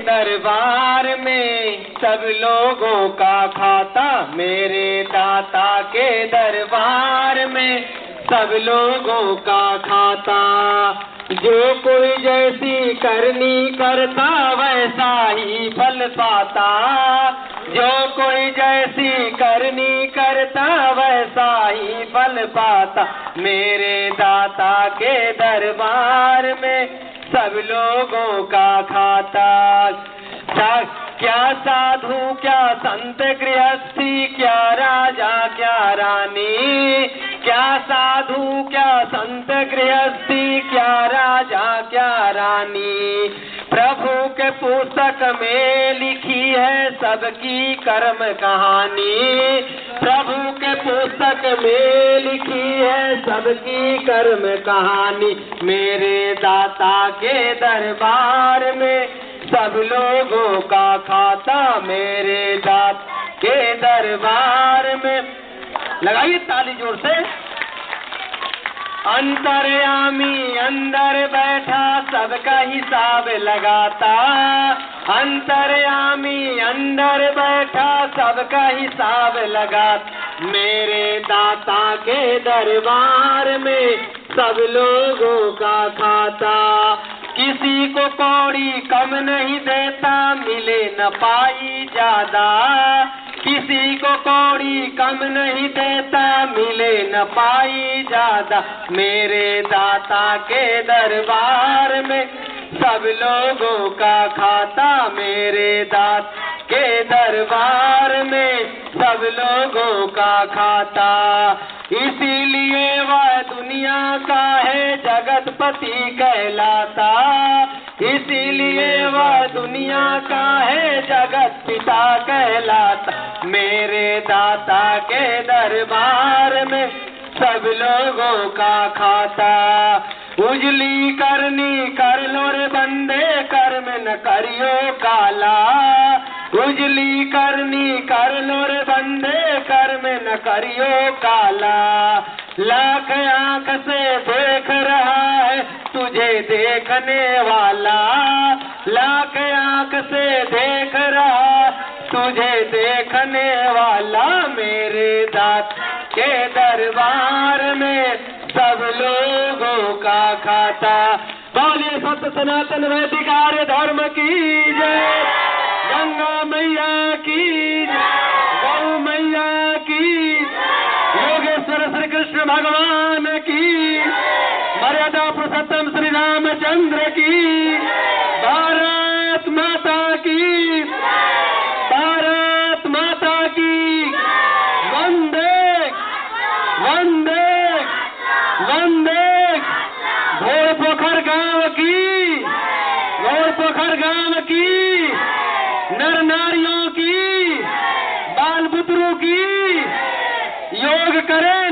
दरबार में सब लोगों का खाता मेरे दाता के दरबार में सब लोगों का खाता। जो कोई जैसी करनी करता, वैसा ही फल पाता। जो कोई जैसी करनी करता, वैसा ही फल पाता। मेरे दाता के दरबार में सब लोगों का खाता। क्या साधु, क्या संत गृहस्थी, क्या राजा, क्या रानी? क्या साधु, क्या संत गृहस्थी, क्या राजा, क्या रानी? प्रभु के पुस्तक में लिखी है सबकी कर्म कहानी। प्रभु के पुस्तक में लिखी है सबकी कर्म कहानी। मेरे दाता के दरबार में सब लोगों का खाता मेरे दाता के दरबार में। लगाइए ताली ज़ोर से। अंतरयामी अंदर बैठा सबका हिसाब लगाता। अंतरयामी अंदर बैठा सबका हिसाब लगा। मेरे दाता के दरबार में सब लोगों का खाता। किसी को कौड़ी कम नहीं देता, मिले न पाई ज़्यादा। किसी को कौड़ी कम नहीं देता, मिले न पाई ज़्यादा। मेरे दाता के दरबार में सब लोगों का खाता मेरे दात के दरबार में सब लोगों का खाता। इसीलिए वह दुनिया का है, जगतपति कहलाता। इसीलिए वह दुनिया का है, जगत पिता कहलाता। मेरे दाता के दरबार में सब लोगों का खाता। उजली करनी कर लो रे बंदे कर्म न करियो काला। उजली करनी कर लो रे बंदे कर्म न करियो काला। लाख आँख से देख रहा है तुझे देखने वाला। लाख आँख से देख रहा तुझे देखने वाला। मेरे दात के दरबार में सब लोगों खाता बोले सत्य सनातन वैदिक आर्य धर्म की जय। गंगा मैया की गौ मैया की योगेश्वर श्री कृष्ण भगवान नारियों की बाल बुतरों की योग करे।